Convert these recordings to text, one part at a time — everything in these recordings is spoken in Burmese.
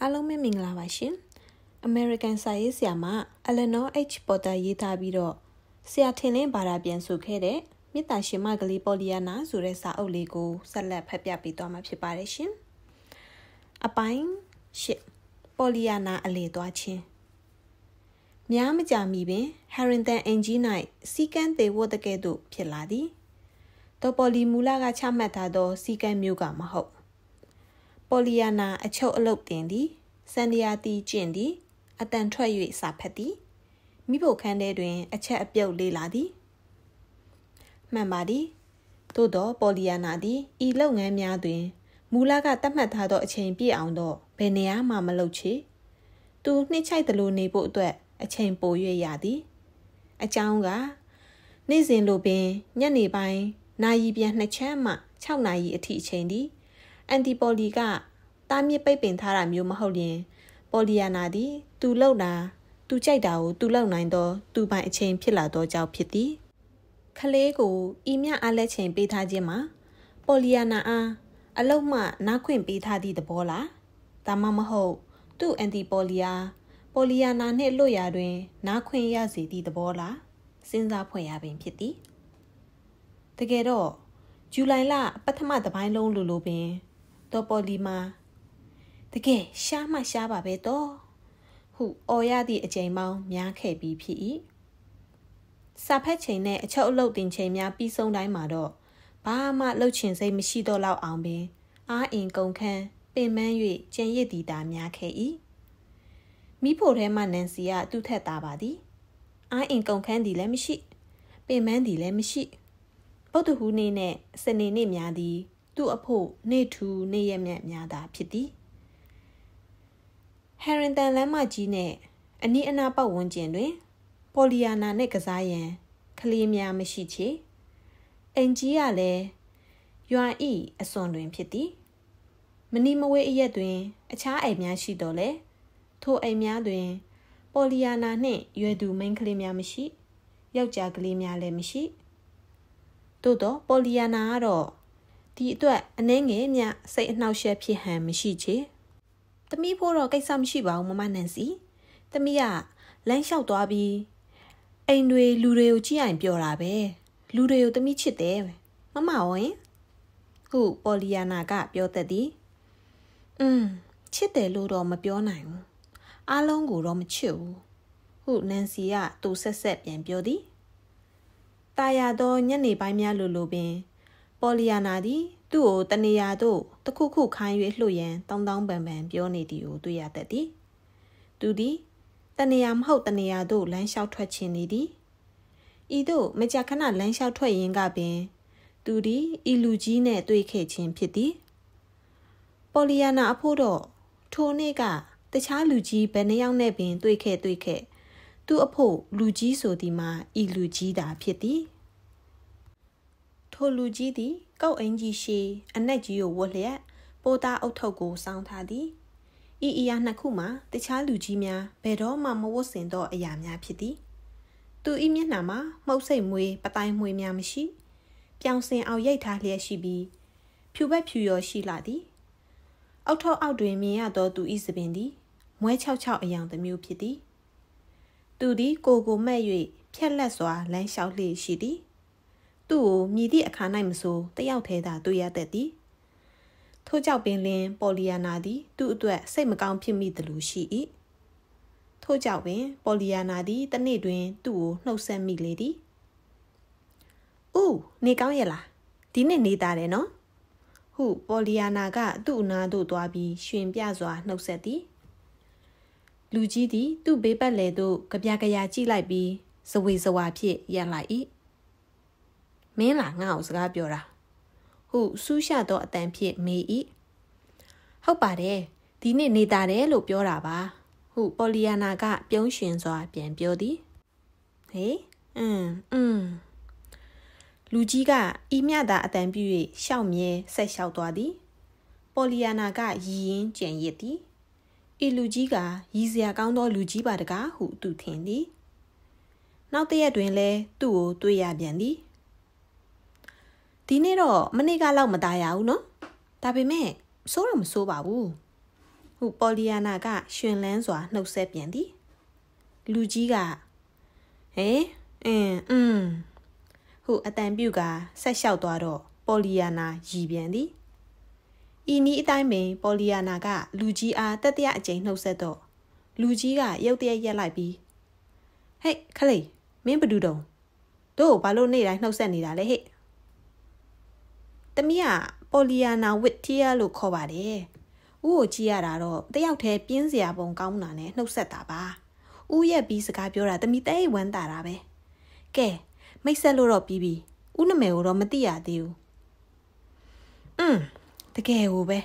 အားလုံးပဲမင်္ဂလာပါရှင် American စာရေးဆရာမ Eleanor H Potter ရေးသားပြီးတော့ဆရာထင်လင်းဘာသာပြန်ဆိုခဲ့တဲ့မေတ္တာရှင်မကလေးပေါ်လီယာနာဆိုတဲ့စာအုပ်လေးကိုဆက်လက်ဖတ်ပြပေးသွားမှာဖြစ်ပါတယ်ရှင်အပိုင်းရှစ်ပေါ်လီယာနာအလေသွားခြင်းများမကြာမီပင် Harrington အင်ဂျီ၌စီကန်းသေးဝတ်တကဲ့သို့ဖြစ်လာသည်တော်ပေါ်လီမူလာကချမှတ်ထားသောစီကန်းမျိုးကမဟုတ် ပေါ်လီယာနာအချုပ်အလုတ်တင်သည်စန္ဒယာတီကျင့်သည်အတန်ထွက်၍စာဖတ်သည်မိဖို့ခန်းထဲတွင် အချက်အပြုတ်လေးလာသည်မှန်ပါသည်သို့သောပေါ်လီယာနာသည်ဤလုပ်ငန်းများတွင်မူလကတတ်မှတ်ထားသောအချိန်ပြည့်အောင်တော့ဘယ်နေရာမှမလုပ်ချေသူနှိမ့်ချိုက်သလိုနေဖို့အတွက်အချိန်ပို၍ရသည်အကြောင်းကနေ့စဉ်လိုပင်ညနေပိုင်းနာရီပြန်နှစ်ချမ်းမှ6နာရီအထိအချိန်သည် အန်တီပေါ်လီကတားမြစ်ပိတ်ပင်ထားတာမျိုးမဟုတ်ရင်ပေါ်လီယာနာသည်သူလှုပ်တာသူကြိုက်တာကိုသူလှုပ်နိုင်သောသူပိုင်အချိန်ဖြစ်လာသောကြောင့်ဖြစ်သည်ခလေးကိုဤမြအားလက်ချိန်ပေးထားခြင်းမှာပေါ်လီယာနာအားအလုတ်မှနားခွင့်ပေးထားသည့်သဘောလားဒါမှမဟုတ်သူ့အန်တီပေါ်လီယာပေါ်လီယာနာနှင့်လွတ်ရာတွင် နားခွင့်ရစေသည့်သဘောလားစဉ်းစားဖွယ်ရပင်ဖြစ်သည်တကယ်တော့ဇူလိုင်လပထမတပိုင်းလုံးလိုလိုပင် တော်ပေါ်လီမာတကယ်ရှားမှရှားပါပဲတော့ဟုအော်ရသည့်အကြိမ်ပေါင်းများခဲ့ပြီးဖြစ်၏စာဖက်ချိန်နဲ့အချုပ်အလုပ်တင်ချိန်များပြီးဆုံးတိုင်းမှာတော့ဘာမှလှုပ်ချင်စိတ်မရှိတော့လောက်အောင်ပင် အားအင်ကုန်ခန်းပင်ပန်း၍ကြံရစ်သည်တာများခဲ့၏မိဖို့ထဲမှနန်စီကသူ့ထက်သားပါသည်အားအင်ကုန်ခန်းသည်လည်းမရှိ ပင်ပန်းသည်လည်းမရှိပုတ်တဟူးနေ့နဲ့စနေနေ့များသည် သူ့အဖို့နေ့ထူနေ့ရက်မြတ်များသာဖြစ်သည်ဟယ်ရင်တန်လမ်းမကြီးနဲ့အနီးအနားပတ်ဝန်းကျင်တွင် ပေါ်လီယာနာနဲ့ကစားရန်ကလေးများမရှိချေအင်ကြီးကလည်းရွာဤအစွန်တွင်ဖြစ်သည်မနီမဝေးအရက်တွင် အခြားအိမ်များရှိတော်လဲထိုအိမ်များတွင် ပေါ်လီယာနာနှင့်ရွယ်သူမိန်းကလေးများမရှိယောက်ျားကလေးများလည်းမရှိသို့တော့ပေါ်လီယာနာကတော့ ဒီအတွက်အနှင်းငယ်မြစိတ်အနှောက်အယှက်ဖြစ်ဟန်မရှိချေ။သမီးဖို့တော့ကိစ္စမရှိပါဘူးမမနန်စီ။သမီးကလမ်းလျှောက်သွားပြီးအိမ်တွေလူတွေကိုကြည့်ရင်ပြောတာပဲ။လူတွေကိုသမီးချစ်တယ်။မမဝင်ဟုပေါ်လီယာနာကပြောတတ်သည်။อืมချစ်တယ်လို့တော့မပြောနိုင်ဘူး။အားလုံးကိုတော့မချစ်ဘူး။ဟုနန်စီကသူဆက်ဆက်ပြန်ပြောသည်။ตาရသောညနေပိုင်းများလိုလိုပင် ပေါ်လီယာနာသည်သူ့ကိုတနေရာသို့တခုခုခိုင်း၍လှုပ်ရန်တောင်းတောင်းပန်ပန်ပြောနေသည်ကိုတွေ့ရတတ်သည်သူသည်တနေရာမဟုတ်တနေရာသို့လမ်းလျှောက်ထွက်ခြင်းနေသည်ဤသို့မကြာခဏလမ်းလျှောက်ထွက်ရင်းကပင် သူသည်ဤလူကြီးနှင့်တွေ့ခဲ့ခြင်းဖြစ်သည်ပေါ်လီယာနာအဖို့တော့ထိုနေ့ကတခြားလူကြီးဘယ်နှယောက်နဲ့ပင် တွေ့ခဲ့တွေ့ခဲ့သူအဖို့လူကြီးဆိုသည်မှာဤလူကြီးသာဖြစ်သည် ထိုလူကြီးသည် ကောက်အင်ကြီးရှိအနက်ကြီးကိုဝတ်လျက်ပိုးသားအုပ်ထုပ်ကိုစောင်းထားသည်ဤအရာနှစ်ခုမှာတခြားလူကြီးများဘယ်တော့မှမဝတ်ဆင်သောအရာများဖြစ်သည်သူဤမျက်နှာမှာမှုတ်စိတ်မွေးပတိုင်းမွေးများမရှိပြောင်စင်အောင်ရိတ်ထားလျက်ရှိပြီးဖြူဘက်ဖြူရောရှိလာသည်အောက်ထောက်အောက်တွင်မြင်ရသောသူဤစပင်သည်မွဲ66အယောင်တစ်မျိုးဖြစ်သည်သူသည်ကိုကိုမဲ့၍ဖြက်လက်စွာလမ်းလျှောက်လေရှိသည် သူ့ကိုမြည်သည့်အခါ၌မဆိုတယောက်သေးသာတွေ့ရတတ်သည်ထို့ကြောင့်ပင်လင်ပေါ်လီယာနာသည်သူ့အတွက်စိတ်မကောင်းဖြစ်မိသလိုရှိ၏ထို့ကြောင့်ပင်ပေါ်လီယာနာသည်တနေ့တွင် သူ့ကိုနှုတ်ဆက်မိလေသည်။ဦးနေကောင်းရဲ့လားဒီနေ့နေတာတယ်နော်။ဟုပေါ်လီယာနာကသူ့အနာသို့သွားပြီးရှင်ပြစွာနှုတ်ဆက်သည်။လူကြီးသည်သူ့ဘေးပတ်လည်သို့ကြပြကြရာကြည့်လိုက်ပြီးဇဝေဇဝါဖြင့်ရပ်လိုက်၏ မင်းလာငါ့ကိုစကားပြောတာဟုစူးရှသောအတန်ဖြင့်မေ၏ဟုတ်ပါတယ်ဒီနေ့နေတာတယ်လို့ပြောတာပါဟုပေါ်လီယာနာက ပြုံးရှင်စွာ ပြန်ပြောသည်ဟေးအင်းအင်းလူကြီးကဤမြတာအတန်ပြည့်၍ရှောက်မြဲဆက်လျှောက်သွားသည်ပေါ်လီယာနာကရည်ရင်ကြံရစ်သည်ဤလူကြီးကရည်စရာကောင်းသောလူကြီးပါတကားဟုသူထင်သည်နောက်တရက်တွင်လဲသူ့ကိုတွေ့ရပြန်သည် ဒီနေ့တော့မနေ့ကလောက်မตายရဘူးเนาะဒါပေမဲ့စိုးတော့မစိုးပါဘူး ဟုပေါ်လီယာနာကရှင်လန်းစွာနှုတ်ဆက်ပြန်သည်လူကြီးကဟဲအင်းอืมဟုအတန်ပြုကဆက်လျှောက်သွားတော့ပေါ်လီယာနာရည်ပြန်သည်ဤနည်းအတိုင်းပင်ပေါ်လီယာနာကလူကြီးအားတတိယအကြိမ်နှုတ်ဆက်တော့လူကြီးကရုတ်တရက်ရက်လိုက်ပြီးဟဲ့ခလေးမင်းဘဒူတုံတို့ဘာလို့နေ့တိုင်းနှုတ်ဆက်နေတာလဲဟဲ့ တမီးကပေါ်လီယာနာဝစ်တီယာလို့ခေါ်ပါတယ်။ဦးကိုကြည့်ရတာတော့တယောက်တည်းပြင်းစရာပုံကောင်းတာနဲ့နှုတ်ဆက်တာပါ။ဦးရဲ့ပြီးစကားပြောတာတမီးတဲ့ဝမ်းတာတာပဲ။ကဲမိတ်ဆက်လို့တော့ပြီးပြီ။ဦးနမယ်ကိုတော့မသိရသေးဘူး။อืมတကယ်ကိုပဲ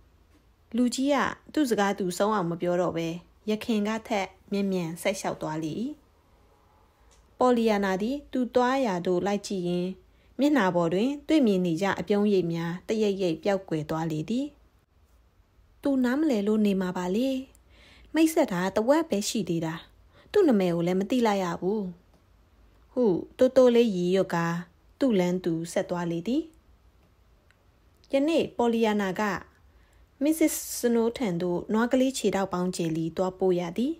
။လူကြီးကသူ့စကားသူဆုံးအောင်မပြောတော့ပဲရခင်ကထက်မြင်မြန်ဆက်လျှောက်သွားလိ။ပေါ်လီယာနာသည်သူ့သွားရာသို့လိုက်ကြည့်ရင် မျက်နှာပေါ်တွင် တွေ့မြင်နေကြအပြုံးရိပ်များတရိပ်ရိပ်ပျောက်ကွယ်သွားလေသည်သူနားမလဲလို့နေမှာပါလေမိတ်ဆက်တာတဝက်ပဲရှိသေးတာသူ့နာမည်ကိုလည်းမသိလိုက်ရဘူးဟုတိုးတိုးလေးရီရွတ်ကသူ့လန်းသူဆက်သွားလေသည်ယနေ့ပေါ်လီယာနာကမစ္စစ်စနိုးထန်တို့နွားကလေးခြေထောက်ပေါင်းကျလီတွားပို့ရသည်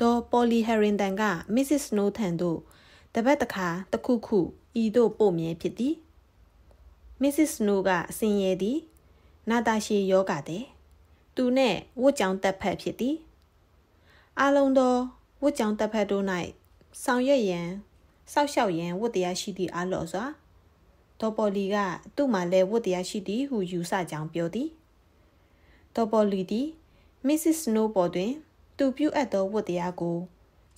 ဒေါ်ပေါ်လီဟယ်ရင်တန်ကမစ္စစ်စနိုးထန်တို့တပတ်တခါတခုခု ဤသို့ပို့မြဲဖြစ်သည်မစ္စစ်စနိုးကအစင်ရဲသည်နာတာရှည်ယောဂတဲ့သူနှင့်ဝတ်ကြောင်တက်ဖက်ဖြစ်သည်အလုံးသောဝတ်ကြောင်တက်ဖက်တို့၌ဆောင်ရွက်ရန်စောက်ရှောက်ရန်ဝတ်တရားရှိသည့်အလော်စွာဒေါ်ပေါ်လီကသူ့မှာလည်းဝတ်တရားရှိသည်ဟုယူဆကြောင်းပြောသည်ဒေါ်ပေါ်လီသည်မစ္စစ်စနိုးပေါ်တွင် သူပြုအပ်သောဝတ်တရားကို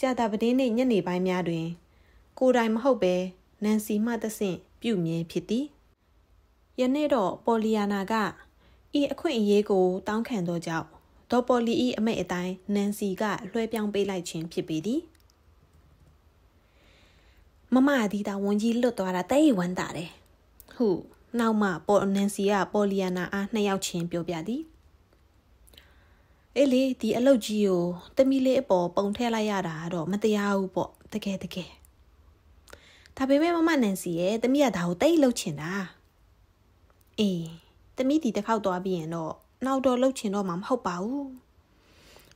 ကြာတာပတင်းနှင့်ညနေပိုင်းများတွင် ကိုယ်တိုင်မဟုတ်ဘဲ နန်စီမှတဆင့်ပြုမြဲဖြစ်သည်ယနေ့တော့ပေါ်လီယာနာကဤအခွင့်အရေးကိုတောင်းခံသောကြောင့်ဒေါ်ပေါ်လီ၏အမိတ်အတိုင်းနန်စီကလွှဲပြောင်းပေးလိုက်ခြင်းဖြစ်ပေသည်မမအဒီတာဝန်ကြီးလွတ်သွားတာတဲ့ဝမ်းတာတယ်ဟုနောက်မှပေါ်နန်စီကပေါ်လီယာနာအားနှစ်ယောက်ချင်းပြောပြသည်အေးလေဒီအလုတ်ကြီးကိုတမီလေးအပေါ်ပုံထည့်လိုက်ရတာတော့မတရားဘူးပေါ့တကယ်တကယ် ဒါပေမဲ့မမနန်စီရဲ့တမီးကဒါကိုတိတ်လှုပ်ချင်တာအေးတမီးဒီတစ်ခေါက်သွားပြီးရင်တော့နောက်တော့လှုပ်ချင်တော့မှမဟုတ်ပါဘူး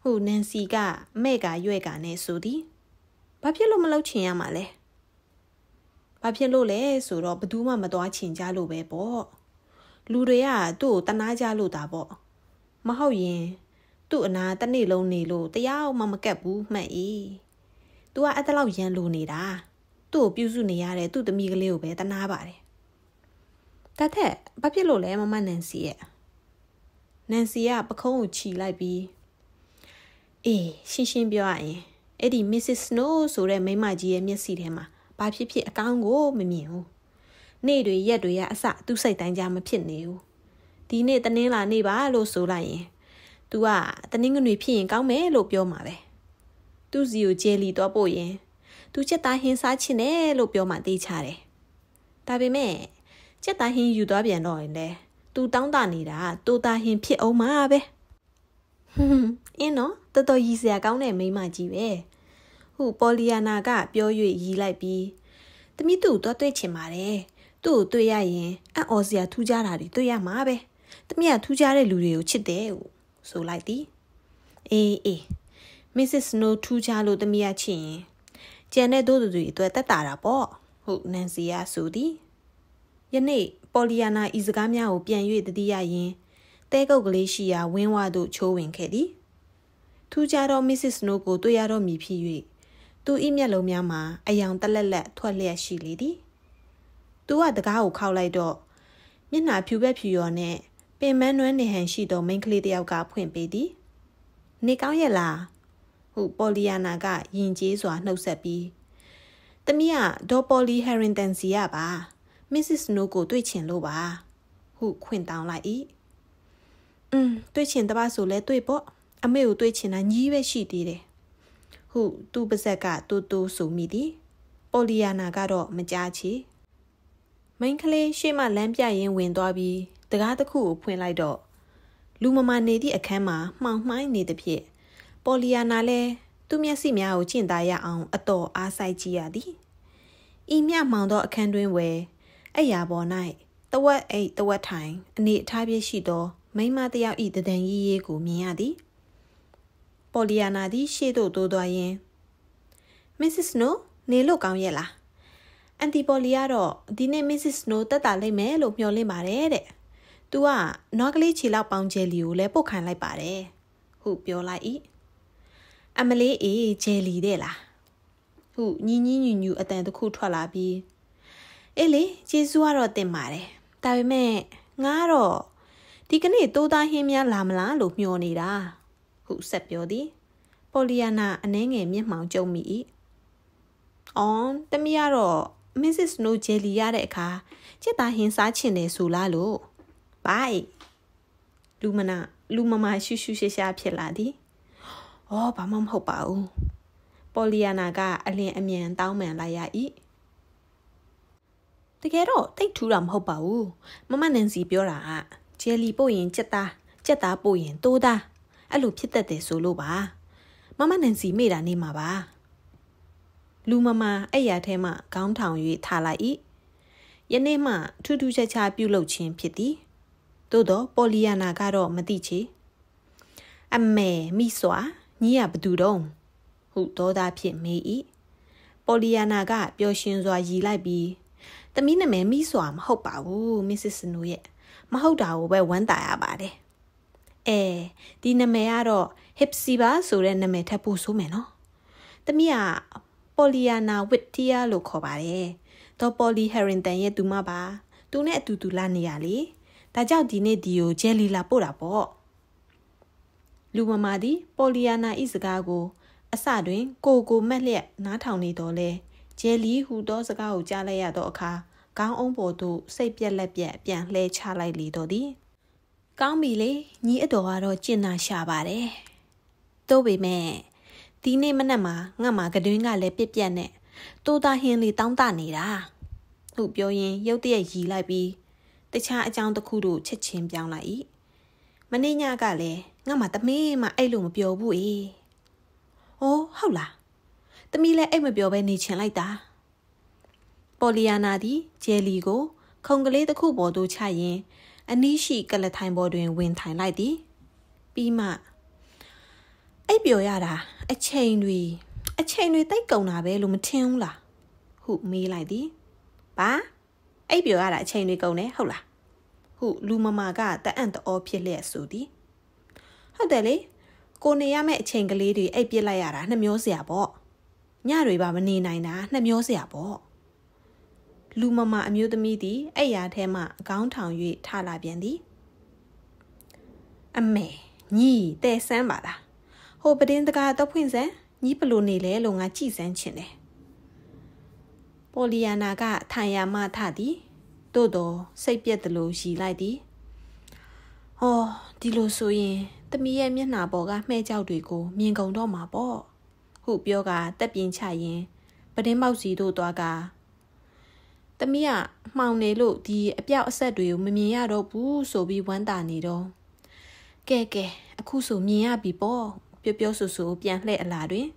ဟိုနန်စီကမဲ့ကရွဲ့ကနဲ့ဆိုသည်ဘာဖြစ်လို့မလှုပ်ချင်ရမှာလဲဘာဖြစ်လို့လဲဆိုတော့ဘသူမှမသွားချင်ကြလို့ပဲပေါ့လူတွေကသူ့ကိုတနာကြလို့တာပေါ့မဟုတ်ရင်သူ့အနာတနေ့လုံးနေလို့တရားမှမကက်ဘူးမှတ်ဤ तू ကအဲ့တလောက်ရန်လိုနေတာ သူ့ကိုပြုစုနေရတဲ့သူ့သမီးကလေးကိုပဲတနာပါတယ်။ဒါထက်ဘာဖြစ်လို့လဲမမနန်စီရဲ့။နန်စီကပခုံးကိုခြီလိုက်ပြီးအေးရှင်းရှင်းပြောရရင်အဲ့ဒီ Mrs. Snow ဆိုတဲ့မိမကြီးရဲ့မျက်စိထဲမှာဘာဖြစ်ဖြစ်အကောင်းကိုမမြင်ဘူး။နေ့တွေရက်တွေကအစသူ့စိတ်တိုင်းကြမဖြစ်နေဘူး။ဒီနေ့တနင်္လာနေ့ပါလို့ဆိုလိုက်ရင် तू ကတနင်္ဂနွေဖြစ်ရင်ကောင်းမယ်လို့ပြောမှာပဲ။ तू စီကိုဂျယ်လီတော့ပို့ရင် သူချက်သားဟင်းစားချင်တယ်လို့ပြောမှသိချတယ်။ဒါပေမဲ့ချက်သားဟင်းယူသွားပြန်တော့ရင်လေသူတောင်းတနေတာတူသားဟင်းဖြစ်အောင်မှာပဲ။ဟွန်းအင်းနော်တော်တော်ရည်စရာကောင်းတဲ့မိမကြီးပဲ။ဟုတ်ပေါ်လီယာနာကပြော၍ရီးလိုက်ပြီးတမိသူ့တော့တွေ့ချင်ပါတယ်။သူ့ကိုတွေ့ရရင်အံ့ဩစရာထူးခြားတာတွေတွေ့ရမှာပဲ။တမိကထူးခြားတဲ့လူတွေကိုချစ်တယ်ဟုဆိုလိုက်သည်။အေးအေး Mrs. Snow ထူးခြားလို့တမိကချစ်ရင် ကျန်တဲ့တို့သူတွေအတွက်တက်တာတာပေါ့ဟုတ်နန်စီကဆိုသည်ယနေ့ပေါ်လီယာနာဤစကားများကိုပြန်၍တတိယရင်တဲကုတ်ကလေးရှိရာဝင်းဝါသို့ချိုးဝင်ခဲ့သည်ထူးခြားသောမစ္စစ်စနိုးကိုတွေ့ရတော့မည်ဖြစ်၍သူ၏မျက်လုံးများမှာအယောင်တလက်လက်ထွက်လျက်ရှိလေသည်သူကတကားကိုခောက်လိုက်တော့မျက်နှာဖြူဘက်ဖြူရော်နဲ့ပင်မနွမ်းနေဟန်ရှိသောမိန်းကလေးတစ်ယောက်ကဖွင့်ပေးသည်နေကောင်းရဲ့လား ဟုပေါ်လီယာနာကယဉ်ကျေးစွာနှုတ်ဆက်ပြီးတမီးကဒေါ်ပေါ်လီဟယ်ရင်တန်စီရပါမစ္စစ်နိုးကိုတွေ့ချင်လို့ပါဟုခွင့်တောင်းလိုက်၏อืมတွေ့ချင်တပါဆိုလဲတွေ့ပေါ့အမေကိုတွေ့ချင်တာညီးပဲရှိသေးတယ်ဟုသူ့ပါဇက်ကတူတူဆိုမိသည်ပေါ်လီယာနာကတော့မကြားချေမိန်းကလေးရှေ့မှလမ်းပြရင်းဝင်သွားပြီးတကားတစ်ခုကိုဖွင့်လိုက်တော့လူမမာနေသည့်အခန်းမှာမှောင်မှိုင်းနေသည်ဖြင့် ပေါ်လီယာနာလည်းသူ့မျက်စိများကိုကျင့်သားရအောင်အတော်အားဆိုင်ကြည့်ရသည်ဤမြမောင်သောအခန်းတွင်ဝယ်အဲ့ရာပေါ်၌တဝက်အိတ်တဝက်ထိုင်အနေအထားပြည့်ရှိသောမိမတယောက်ဤတဒံရီရေးကိုမြင်ရသည်ပေါ်လီယာနာသည်ရှေ့သို့တိုးသွားရင်းမစ္စစ်နိုနေလို့ကောင်းရဲ့လားအန်တီပေါ်လီကတော့ဒီနေ့မစ္စစ်နိုတက်တာလိုက်မယ်လို့မျှော်လင့်ပါတယ်တဲ့။ "तू ကနွားကလေးခြေလောက်ပေါင်ကျဲလီကိုလည်းပုတ်ခံလိုက်ပါတယ်။ဟုပြောလိုက်၏။ အမလေးအေးကျဲလီတဲ့လား။ဟုညီညီညူညူအတန်တစ်ခုထွက်လာပြီးအေးလေကျေးဇူးကတော့တင်ပါတယ်။ဒါပေမဲ့ငါကတော့ဒီကနေ့တိုးသားဟင်းများလာမလားလို့မျှော်နေတာ။ဟုဆက်ပြောသည်။ပေါ်လီယာနာအနှဲငယ်မျက်မှောင်ကျုံမိ၏။အော်တမီးကတော့ Mrs. Snow jelly ရတဲ့အခါจิตသားဟင်းစားချင်တယ်ဆိုလားလို့ဘိုင်လူမနာလူမမရှူရှူရှာရှာဖြစ်လာသည်။ အော်ဘာမှမဟုတ်ပါဘူး။ပေါ်လီယာနာကအလင်းအမြန်တောင်းပန်လိုက်ရ၏။တကယ်တော့တိတ်ထူးတာမဟုတ်ပါဘူး။မမနန်စီပြောတာကဂျယ်လီပို့ရင်ကြက်သားကြက်သားပို့ရင်တိုးသားအဲ့လိုဖြစ်တတ်တယ်ဆိုလို့ပါ။မမနန်စီမိတာနေမှာပါ။လူမမာအဲ့ရထဲမှခေါင်းထောင်၍ထားလိုက်၏ယနေ့မှထူးထူးခြားခြားပြုလုပ်ခြင်းဖြစ်သည်သို့သောပေါ်လီယာနာကတော့မသိချေအမေမိစွာ ညီရဘသူတော့ဟုဒေါသဖြင့်မေး၏ပေါ်လီယာနာကပျော်ရွှင်စွာရည်လိုက်ပြီးသမီးနာမည်မိစွာမဟုတ်ပါဘူးမစ္စစ်စနူရဲ့မဟုတ်တာကိုပဲဝမ်းသာရပါတယ်အဲဒီနာမည်ကတော့ Hipsy ပါဆိုတဲ့နာမည်ထပ်ဖို့ဆိုမယ်နော်။တမီးကပေါ်လီယာနာဝစ်တီယာလို့ခေါ်ပါတယ်။တော့ပေါ်လီဟယ်ရင်တန်ရဲ့သူမပါ။သူနဲ့အတူတူလာနေရလေ။ဒါကြောင့်ဒီနေ့ဒီကိုဂျယ်လီလာပို့တာပေါ့။ လူမမာသည်ပေါ်လီယာနာဤစကားကို အစတွင် ကိုကိုမက်လျက်နားထောင်နေတော်လဲဂျယ်လီဟူသောစကားကိုကြားလိုက်ရသောအခါခေါင်းအုံးပေါ်သို့စိတ်ပြက်လက်ပြက်ပြန်လှဲချလိုက်လေတော့သည်။ကောင်းပြီလေညီအတော်ကတော့ကျင်နာရှာပါတယ်။သို့ပေမဲ့ဒီနေ့မနက်မှာငါ့မှာကတွင်းကလည်းပြက်ပြက်နဲ့တိုးသားဟင်းလေးတောင်းတနေတာဟုပြောရင်းရုတ်တရက်ရီလိုက်ပြီးတခြားအကြောင်းတစ်ခုတို့ချက်ချင်းပြောင်းလိုက်၏မနေ့ညကလည်း ငါ့မှာတမင်းမှအဲ့လိုမပြောဘူးအေးဩဟုတ်လားတမီးလည်းအိတ်မပြောဘဲနေချင်လိုက်တာပေါ်လီယာနာသည်ဂျယ်လီကို ခုံကလေးတစ်ခုပေါ်သို့ချရင်အနီးရှိကလထိုင်ပေါ်တွင် ဝင်ထိုင်လိုက်သည်ပြီးမှအိပ်ပျော်ရတာအချိန်တွေအချိန်တွေတိတ်ကုန်တာပဲလို့မထင်ဘူးလားဟုမေးလိုက်သည်ဘာအိပ်ပျော်ရတာအချိန်တွေကုန်တယ်ဟုတ်လားဟုလူမမာကတအံ့တော်ဖြစ်လျက်ဆိုသည် ဟုတ်တယ်လေကိုနေရမယ့်အချိန်ကလေးတွေအိပ်ပစ်လိုက်ရတာနှမျောစရာပေါ့ညတွေပါမနေနိုင်တာနှမျောစရာပေါ့လူမမာအမျိုးသမီးသည်အဲ့ရထဲမှအကောင်းထောင်၍ထလာပြန်သည်အမေညီတဲဆန်းပါလားဟိုပတင်းတကာတော့ဖွင့်စမ်းညီဘလို့နေလဲလို့ငါကြည့်စမ်းချင်တယ်ပိုလီယာနာကထိုင်ရမှထသည်တို့တော့စိတ်ပြက်တယ်လို့ရည်လိုက်သည်ဟောဒီလိုဆိုရင် တမီးရဲ့မျက်နှာပေါ်ကမှဲ့ကြောက်တွေကိုမြင်ကုန်တော့မှာပေါ့ဟုပြောကတက်ပြင်းချရင်ပတင်းပေါက်စီတို့သွားကတမီးကမှောင်နေလို့ဒီအပြောက်အဆက်တွေကိုမမြင်ရတော့ဘူးဆိုပြီးဝမ်းသာနေတော့ကဲကဲအခုဆိုမြင်ရပြီပေါ့ပြောပြောဆိုဆိုပြန်လှည့်အလာတွင်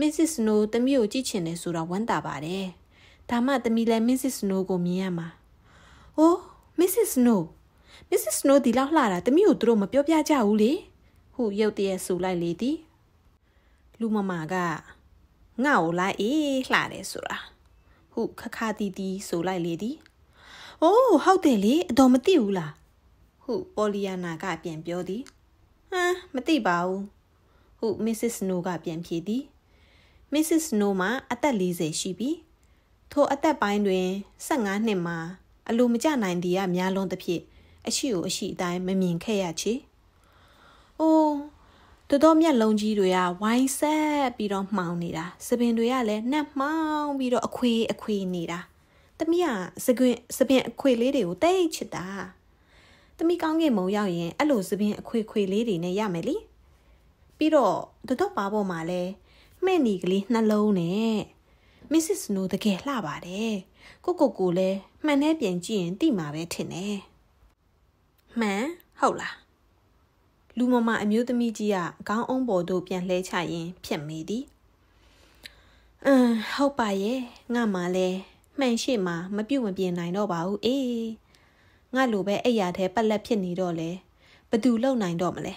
Mrs. Snow တမီးကိုကြည့်ချင်တယ်ဆိုတာဝမ်းသာပါတယ်။ဒါမှတမီးလည်း Mrs. Snow ကိုမြင်ရမှာ။အိုး Mrs. Snow Mrs. Snow ဒီလောက်လှတာတမီးကိုသူတို့မပြောပြကြဘူးလေ။ဟုရုတ်တရက်ဆိုလိုက်လေသည်။လူမမာကငါ့ကိုလိုက်အေးလှတယ်ဆိုတာ။ဟုခခတီတီဆိုလိုက်လေသည်။အိုးဟုတ်တယ်လေအတော်မသိဘူးလား။ဟုပေါ်လီယာနာကပြန်ပြောသည်။ဟမ်မသိပါဘူးဟုမစ္စစ်စနိုးကပြန်ဖြေသည်မစ္စစ်စနိုးမှာအသက်40ရှိပြီထိုအသက်ပိုင်းတွင်15နှစ်မှာအလိုမကျနိုင်သည်ကများလွန်းသဖြင့် အရှိကိုအရှိအတိုင်းမမြင်ခဲ့ရချေ။အိုးတော်တော်မျက်လုံးကြီးတွေကဝိုင်းဆက်ပြီးတော့မှောင်နေတာစပင်တွေကလည်းနှက်မှောင်ပြီးတော့အခွေအခွေနေတာ။တမီးကစကွင်စပင်အခွေလေးတွေကိုတိတ်ချစ်တာ။တမီးကောင်းကင်မုံရောက်ရင်အဲ့လိုစပင်အခွေခွေလေးတွေနဲ့ရမယ်လीပြီးတော့တတော့ပါပေါ်မှာလဲမှဲ့နေကလေးနှလုံးနဲ့မစ္စစ်စနိုးတကယ်လှပါတယ်ကိုကိုကိုလည်းမှန်နဲ့ပြန်ကြည့်ရင်သိမှာပဲထင်တယ် မှန်ဟုတ်လားလူမမအမျိုးသမီးကြီးကခေါင်းအုံးပေါ်သို့ပြန်လှဲချရင်ဖြတ်မိသည်အင်းဟုတ်ပါရဲ့ငါမှလည်းမှန်ရှိမှမပြုတ်မပြင်းနိုင်တော့ပါဘူးအေးငါလိုပဲအဲ့ရတဲ့ပက်လက်ဖြစ်နေတော့လေဘသူလုံနိုင်တော့မလဲ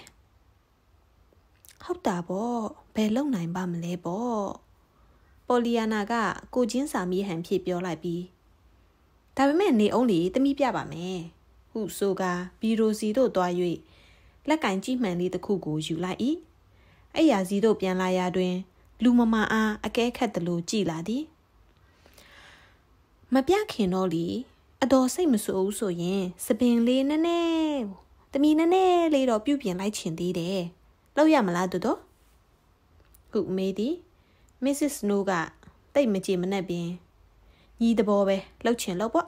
ဟုတ်တာပေါ့ဘယ်လုံနိုင်ပါမလဲပေါ့ပေါ်လီယာနာကကိုချင်းစာမြေဟန်ဖြစ်ပြောလိုက်ပြီးဒါပေမဲ့နေအောင်လေတမိပြပါမယ် ဟုဆိုကဘီရိုစီတို့တွား၍လက်ကင်ကြည့်မှန်လေးတစ်ခုကိုယူလိုက်၏အဲ့ရာစီတို့ပြန်လာရာတွင် လူမမအားအကဲခတ်တယ်လို့ကြည်လာသည်မပြခင်တော့လီအတော်စိတ်မဆိုးဘူးဆိုရင်စပင်လေးနည်းနည်းတမီနည်းနည်းလေးတော့ပြုတ်ပြင်လိုက်ချင်သေးတယ်လောက်ရမလားတူတော့ခုမေးသည်မစ္စစ်စနိုးကတိတ်မကြည်မနဲ့ပင်ညီတဘောပဲလှုပ်ချင်လို့ပေါ့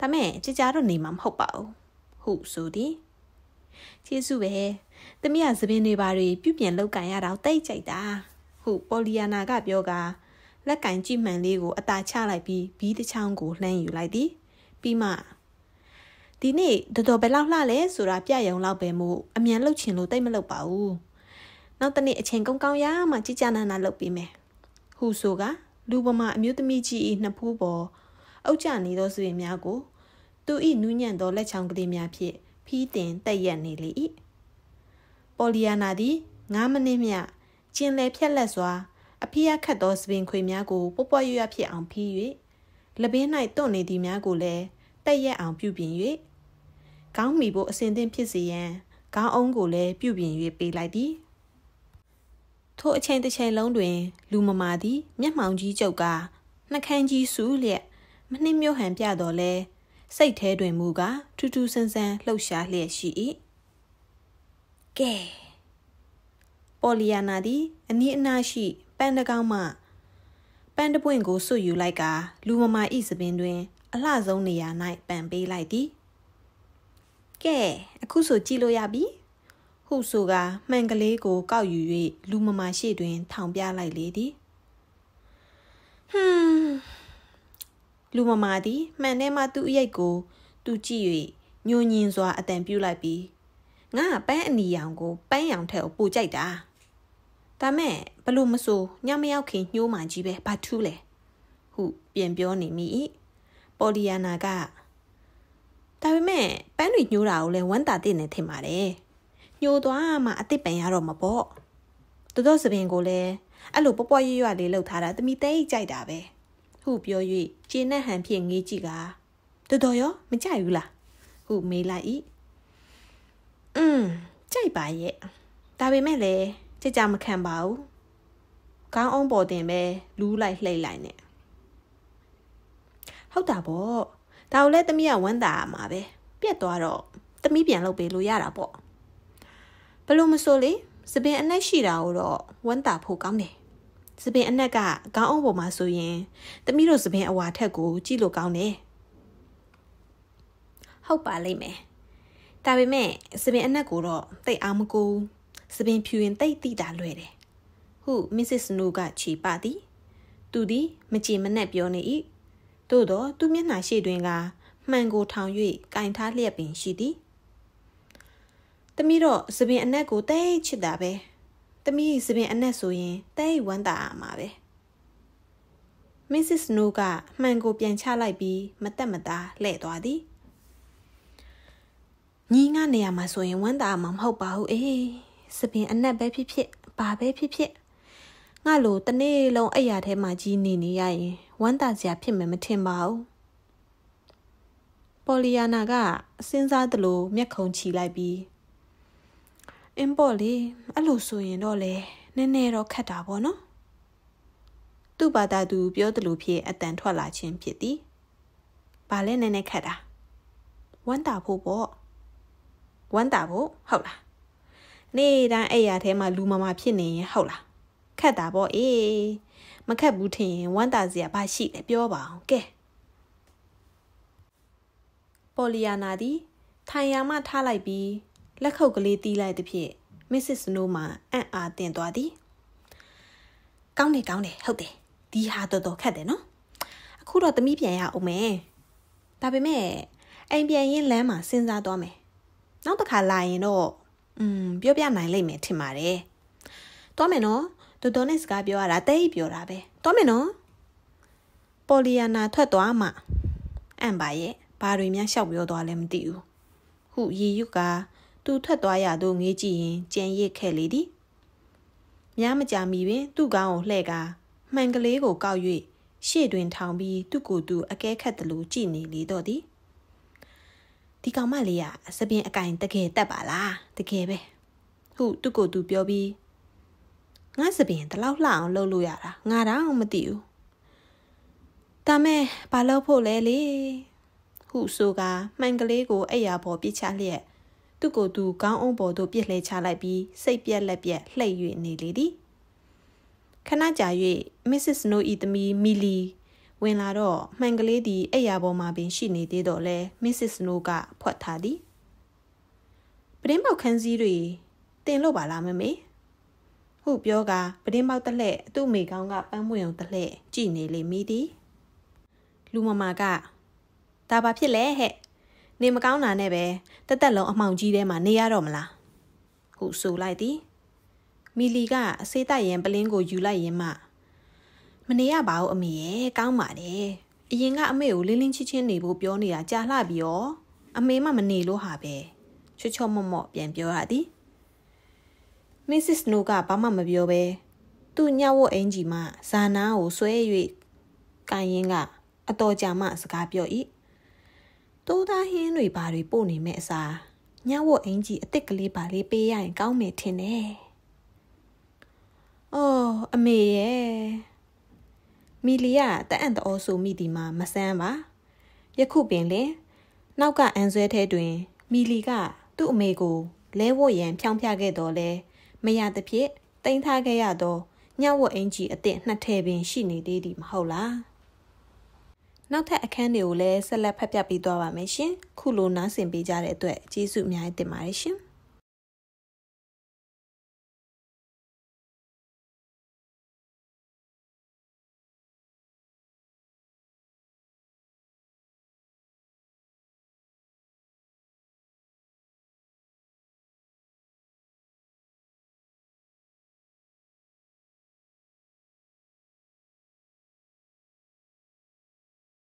ဒါမဲ့ကြကြတော့နေမှာမဟုတ်ပါဘူး ဟုဆိုသည်ကျေးဇူးပဲတမီးကသပင်တွေပါတွေပြုပြင်လောက်ကန်ရတော့တိတ်ကြိုက်တာဟုပေါ်လီယာနာကပြောကလက်ကင်ကြည့်မှန်လေးကိုအသာချလိုက်ပြီးဘီးတစ်ချောင်းကိုလှမ်းယူလိုက်သည်ပြီးမှဒီနေ့တော်တော်ပဲလောက်လှလဲဆိုတာပြရုံလောက်ပဲမို့အမြန်လှုပ်ချင်လို့တိတ်မလှုပ်ပါဘူးနောက်တနေ့အချိန်ကောင်းကောင်းရမှကြည်ကြနာနာလှုပ်ပေးမယ်ဟူဆိုကလူပမာအမျိုးသမီးကြီး၏နှစ်ဖူးပေါ်အုတ်ကျနေသောစွေများကို သူ၏နူးညံ့သောလက်ချောင်းကလေးများဖြင့်ဖီးတင်တက်ရက်နေလေ၏ပေါ်လီယာနာသည်9မိနစ်မြကျင်လေဖြက်လက်စွာအဖေးရခတ်သောစပင်ခွေများကိုပွပွရွရွဖြစ်အောင်ဖီး၍လပင်း၌တွန့်နေသည်များကိုလည်းတက်ရက်အောင်ပြုပြင်၍ကောင်းမီဖို့အစဉ်သင့်ဖြစ်စေရန်ခေါင်းအုံးကိုလည်းပြုပြင်၍ပေးလိုက်သည်ထိုအချိန်တစ်ချိန်လုံးတွင် လူမမာသည် မျက်မှောင်ကြီးကျုပ်ကနှကန်းကြီးစူးလျက်မနှင်းမျိုးဟန်ပြတော်လဲ စိတ်ထဲတွင်မူကထူးထူးဆန်းဆန်းလှုပ်ရှားလျက်ရှိ၏ကဲပေါ်လီယာနာသည်အနီးအနားရှိပန်းတကောင်းမှပန်းတပွင့်ကိုဆွတ်ယူလိုက်ကလူမမာဤစပင်တွင် အလှဆုံးနေရာ၌ပန်ပေးလိုက်သည်ကဲအခုဆိုကြည့်လို့ရပြီဟုဆိုကမှန်ကလေးကိုကောက်ယူ၍လူမမာရှိတွင် ထောင်ပြလိုက်လေသည်ဟွန်း လူမမာသည်မှန်ထဲမှသူ့အရိတ်ကိုသူကြည့်၍ညှို့ညင်စွာအတန်ပြုလိုက်ပြီးငါပန်းအနီရောင်ကိုပန်းရောင်ထက်ကိုပိုကြိုက်တာဒါမဲ့ဘလို့မဆိုညမရောက်ခင်ညှိုးမှကြီးပဲဘာထူးလဲဟုပြန်ပြောနေမိ၏ပေါ်လီယာနာကဒါပေမဲ့ပန်းတွေညှိုးတာကိုလည်းဝမ်းသာတဲ့နေထင်ပါတယ်ညှိုးသွားမှအစ်စ်ပန်ရတော့မှာပေါ့တော်တော်စပင်ကိုလည်းအဲ့လိုပွပွရွရွလေးလှုပ်ထားတာတမိသိကြိုက်တာပဲ ဟုပြော၍ကျင်းနဲ့ဟန်ဖြင့်ငေးကြည့်ကတော်တော်ရောမကြိုက်ဘူးလားဟုမေးလိုက်၏อืมကြိုက်ပါရဲ့ဒါပေမဲ့လည်းကြကြမခံပါဘူးကောင်းအောင်ပေါ်တင်ပဲလူးလိုက်လှိမ့်လိုက်နဲ့ဟုတ်တာပေါ့ဒါကိုလည်းတမီးကဝမ်းသာမှာပဲပြက်သွားတော့တမီးပြန်လုပ်ပေးလို့ရတာပေါ့ဘလို့မဆိုလေစပင်အနက်ရှိတာကိုတော့ဝမ်းသာဖို့ကောင်းတယ် စပင်အနက်ကခေါင်းအုံးပေါ်မှာဆိုရင်တမီးတို့စပင်အဝါထက်ကိုကြည့်လို့ကောင်းတယ်ဟုတ်ပါလိမ့်မယ်ဒါပေမဲ့စပင်အနက်ကိုတော့တိတ်အားမကိုစပင်ဖြူရင်တိတ်တိတာလွယ်တယ်ဟုမစ္စစ်စနိုးကခြေပသည်သူသည်မကြည်မနဲ့ပြောနေ၏သို့တော့သူမျက်နှာရှိတွင်ကမှန်ကိုထောင်၍ကင်ထားလျက်ပင်ရှိသည်။သမီးတော့စပင်အနက်ကိုတိတ်ချစ်တာပဲ။ သမီးစပင်အနက်ဆိုရင်တိတ်ဝမ်းသာမှာပဲ။ Mrs. Snow ကမှန်ကိုပြန်ချလိုက်ပြီးမတက်မသားလှည့်သွားသည်။ညီငါနေရာမှာဆိုရင်ဝမ်းသာမှာမဟုတ်ပါဘူးအေး။စပင်အနက်ပဲဖြစ်ဖြစ်ဘာပဲဖြစ်ဖြစ်ငါလိုတနေ့လုံးအဲ့ရထဲမှာကြီးနေနေရရင်ဝမ်းသာစရာဖြစ်မယ်မထင်ပါဘူးပေါ်လီယာနာကစဉ်းစားသလိုမျက်ခုံချီလိုက်ပြီး အင်းပေါ်လေအဲ့လိုဆိုရင်တော့လေနည်းနည်းတော့ခက်တာပေါ့နော်သူ့ဘာသာသူပြောသလိုဖြစ်အတန်ထွက်လာခြင်းဖြစ်သည်ဘာလဲနည်းနည်းခက်တာဝမ်းတာဖို့ပေါ့ဝမ်းတာဖို့ဟုတ်လားနေ့တိုင်းအဲ့ရထဲမှာလူမမဖြစ်နေရင်ဟုတ်လားခက်တာပေါ့အေးမခက်ဘူးထင်ရင်ဝမ်းသာစရာဘာရှိလဲပြောပါအောင်ကဲပေါ်လီယာနာသည်ထိုင်ရာမှထားလိုက်ပြီး လက်ခုပ်ကလေးတီးလိုက်သည်ဖြင့်မစ္စစ်စနိုးမှအံ့အားတင်သွားသည်ကောင်းတယ်ကောင်းတယ်ဟုတ်တယ်ဒီဟာတော်တော်ခက်တယ်နော်အခုတော့သမီးပြန်ရအောင်မယ်ဒါပေမဲ့အိမ်ပြန်ရင်လမ်းမှာစဉ်းစားသွားမယ်နောက်တစ်ခါလာရင်တော့อืมပြောပြနိုင်လိမ့်မယ်ထင်ပါတယ်သွားမယ်နော်တော်တော်နဲ့စကားပြောရတာတိတ်ပြောတာပဲသွားမယ်နော်ပေါ်လီယာနာထွက်သွားမှအံပါရဲ့ဘာတွေများရှောက်ပြောသွားလဲမသိဘူးဟုရီယုက သူထွက်သွားရသို့ငေးကြည့်ရင်ကြံရစ်ခဲ့လေသည်မြားမကြမီပင် သူ့ကောင်းကိုလှဲ့ကာမှန်ကလေးကိုကောက်၍ရှေ့တွင်ထောင်ပြီးသူ့ကိုယ်သူအကဲခတ်သလိုကြည့်နေလေတော့သည်ဒီကောင်မလေးကစပင်အကင်တကယ်တက်ပါလားတကယ်ပဲဟုသူ့ကိုယ်သူပြောပြီးငါစပင်တလောက်လှအောင်လုပ်လို့ရတာငါတော့မသိဘူးဒါမဲ့ဘာလို့ဖို့လဲလေဟုဆိုကမှန်ကလေးကိုအဲ့ရပေါ်ပြစ်ချလျက် သူ့ကိုယ်သူခေါင်းအုံးပေါ်သို့ပြစ်လှဲချလိုက်ပြီးစိတ်ပြက်လက်ပြက်လှိတ်၍နေလေသည်ခဏကြာ၍မစ္စစ်စနိုဤသမီးမီလီဝင်လာတော့မှန်ကလေးသည်အိယာပေါ်မှာပင်ရှိနေသေးတော့လဲမစ္စစ်စနိုကဖွက်ထားသည်ပဒင်းပေါက်ခန်းစည်းတွေတင်လို့ပါလားမမေဟုပြောကပဒင်းပေါက်တလှဲ့သူ့မိကောင်းကပန်းမွင့်အောင်တလှဲ့ကြည်နေလေမိသည်လူမမာကဒါဘာဖြစ်လဲဟဲ့ နေမကောင်းတာနဲ့ပဲတက်တက်လုံးအမှောင်ကြီးထဲမှာနေရတော့မလားဟုဆိုလိုက်သည်မီလီကအစေးတိုက်ရင်ပလင်းကိုယူလိုက်ရင်မှမနေရပါဘူးအမေရဲ့ကောင်းပါတယ်အရင်ကအမေကိုလင်းလင်းချင်းချင်းနေဖို့ပြောနေတာကြာလှပြီးရောအမေမှမနေလို့ဟာပဲချွတ်ချော့မော့မော့ပြန်ပြောရသည်မစ္စစ်နိုကဘာမှမပြောပဲသူ့ညဝတ်အင်ကြီးမှဇာနာကိုဆွဲ၍ကန်ရင်ကအတော်ကြာမှစကားပြော၏ တိုးသားဟင်းတွေဘာတွေပို့နေမဲ့အစားညဝတ်အင်ကြီးအစ်စ်ကလေးပါလေးပေးရရင်ကောင်းမယ်ထင်တယ်။အော်အမေရဲ့မီလီယာတအံ့တော်ဆိုမိဒီမှာမဆန်းပါယခုပင်လေနောက်ကအန်ဆွဲထဲတွင် မီလီကသူ့အမေကိုလဲဝတ်ရန်ဖြောင်းပြခဲ့တော်လဲမရသဖြင့်တိန်ထားခဲ့ရသောညဝတ်အင်ကြီးအစ်စ်နှစ်ထည်ပင်ရှိနေသေးသည်မဟုတ်လား နောက်ထပ်အခန်းတွေကိုလည်းဆက်လက်ဖတ်ပြပေးသွားပါမယ်ရှင်ခုလိုနားဆင်ပေးကြတဲ့အတွက်ကျေးဇူးအများကြီးတင်ပါတယ်ရှင်